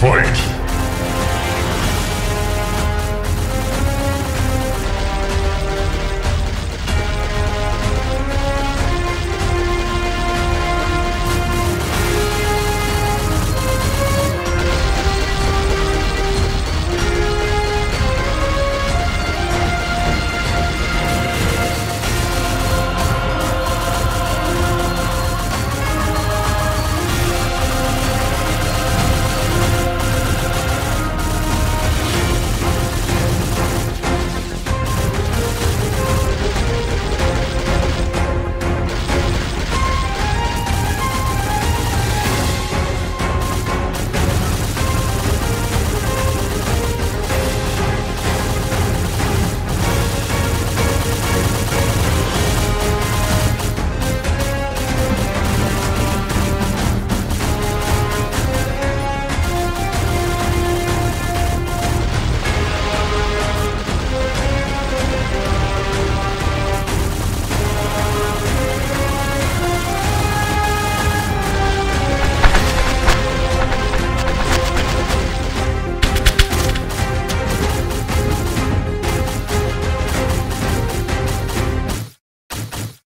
Fight!